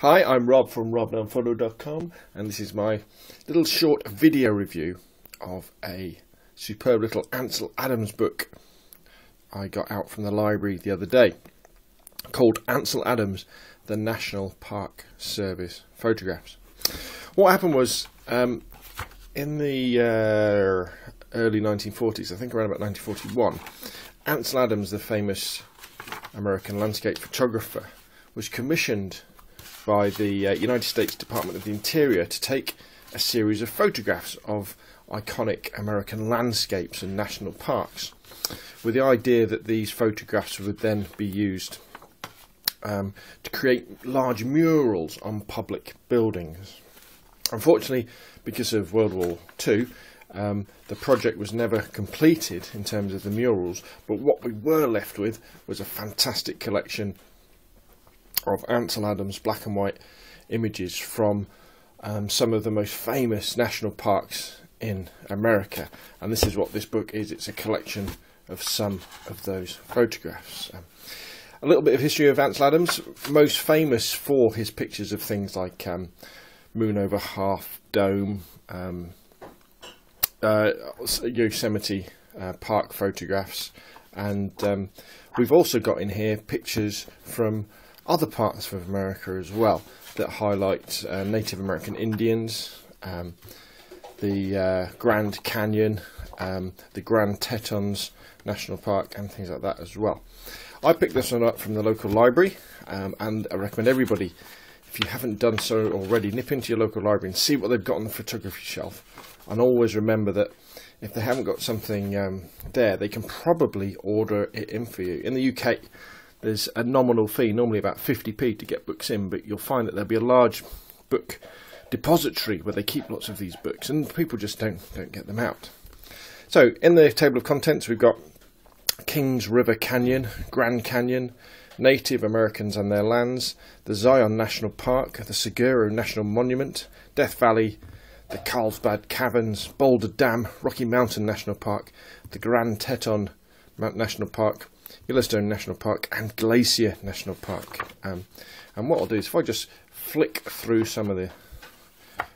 Hi, I'm Rob from robnunnphoto.com and this is my little short video review of a superb little Ansel Adams book I got out from the library the other day called Ansel Adams The National Park Service Photographs. What happened was um, in the uh, early 1940s, I think around about 1941, Ansel Adams, the famous American landscape photographer, was commissioned by the uh, United States Department of the Interior to take a series of photographs of iconic American landscapes and national parks, with the idea that these photographs would then be used um, to create large murals on public buildings. Unfortunately, because of World War II, um, the project was never completed in terms of the murals, but what we were left with was a fantastic collection of Ansel Adams black and white images from um, some of the most famous national parks in America. And this is what this book is it's a collection of some of those photographs. Um, a little bit of history of Ansel Adams, most famous for his pictures of things like um, Moon over Half Dome, um, uh, Yosemite uh, Park photographs, and um, we've also got in here pictures from other parts of America as well that highlight uh, Native American Indians, um, the uh, Grand Canyon, um, the Grand Tetons National Park, and things like that as well. I picked this one up from the local library, um, and I recommend everybody, if you haven't done so already, nip into your local library and see what they've got on the photography shelf. And always remember that if they haven't got something um, there, they can probably order it in for you. In the UK, there's a nominal fee, normally about 50p to get books in, but you'll find that there'll be a large book depository where they keep lots of these books, and people just don't don't get them out. So in the table of contents, we've got Kings River Canyon, Grand Canyon, Native Americans and their lands, the Zion National Park, the Saguaro National Monument, Death Valley, the Carlsbad Caverns, Boulder Dam, Rocky Mountain National Park, the Grand Teton National Park, Yellowstone National Park and Glacier National Park. Um, and what I'll do is if I just flick through some of the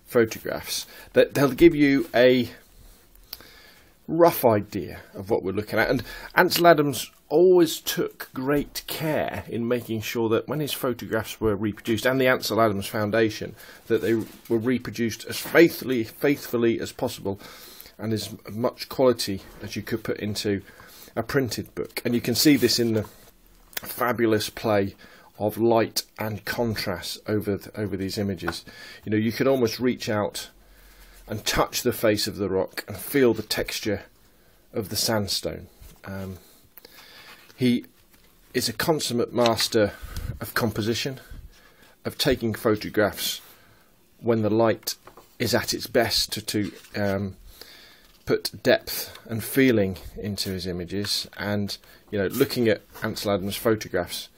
photographs, that they'll give you a rough idea of what we're looking at. And Ansel Adams always took great care in making sure that when his photographs were reproduced, and the Ansel Adams Foundation, that they were reproduced as faithfully, faithfully as possible, and as much quality as you could put into a printed book. And you can see this in the fabulous play of light and contrast over the, over these images. You know, you could almost reach out and touch the face of the rock and feel the texture of the sandstone. Um, he is a consummate master of composition, of taking photographs when the light is at its best to, to um, put depth and feeling into his images and you know looking at Ansel Adams photographs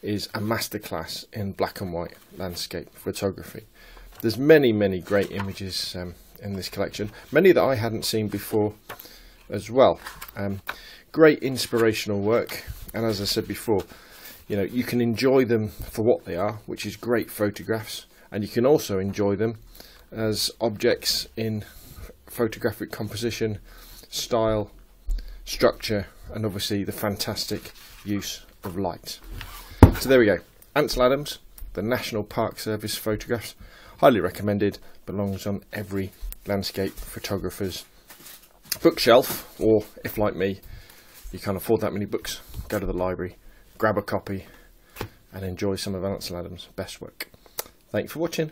is a masterclass in black and white landscape photography. There's many many great images um, in this collection many that I hadn't seen before as well. Um, great inspirational work and as I said before you know you can enjoy them for what they are which is great photographs and you can also enjoy them as objects in photographic composition, style, structure, and obviously the fantastic use of light. So there we go. Ansel Adams, the National Park Service photographs. Highly recommended, belongs on every landscape photographer's bookshelf, or if like me, you can't afford that many books, go to the library, grab a copy, and enjoy some of Ansel Adams' best work. Thank you for watching.